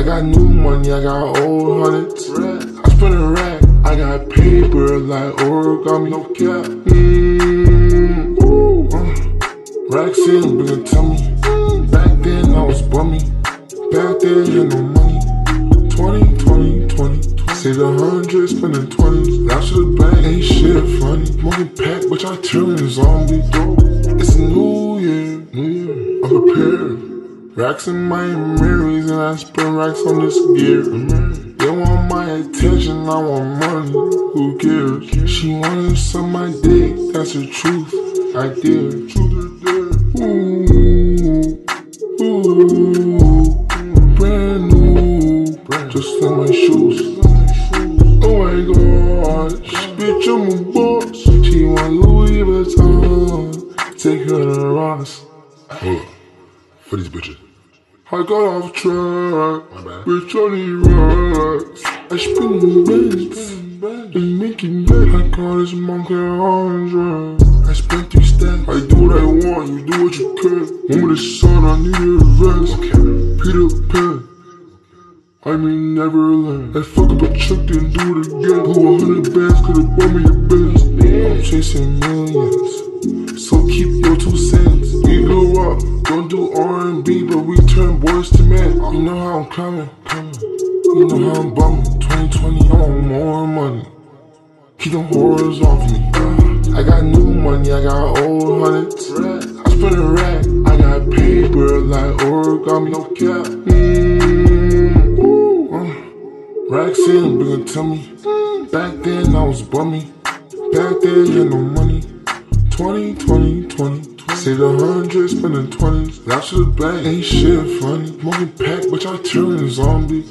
I got new money, I got old hundreds. I spend a rack, I got paper like origami. No cap. Mmm, bummy. Back then, you no money. 20, 20, 20. Say the hundred, spending 20. Now to the bank, ain't shit funny. Smoking pack, but I turn zombie. It's a new year, new year. I'm prepared. Racks in my Marys, and I spend racks on this gear. They want my attention, I want money. Who cares? She wanted some my dick, that's the truth. I did. Just like my shoes. Oh my gosh, bitch, I'm a boss. She want Louis Vuitton. Take her to Ross. Hold up. For these bitches. I got off track. Bitch, I need rocks. I spin in bands and making that. I call this monkey hundred. I spent three stacks. I do what I want, you do what you can. With the sun, I need a rest. Peter Pan. I mean never Neverland. I fuck up a chick, then do it again. Blew a hundred bands, could've bought me a Benz. I'm chasing millions, so keep your two cents. We grew up, don't do R&B, but we turn boys to men. You know how I'm coming, coming. You know how I'm bumming. 2020, I want more money. Keep them horrors off me. I got new money, I got old hundreds. I spend a rack, I got paper like origami. No cap. Mm, Racks bring it to me. Back then I was bummy. Back then you no money. 20, 20, 20. Say the hundred, spending 20s. Now to the bank, ain't shit funny. Smoking pack, but I turn zombie.